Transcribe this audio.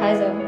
Kaiser.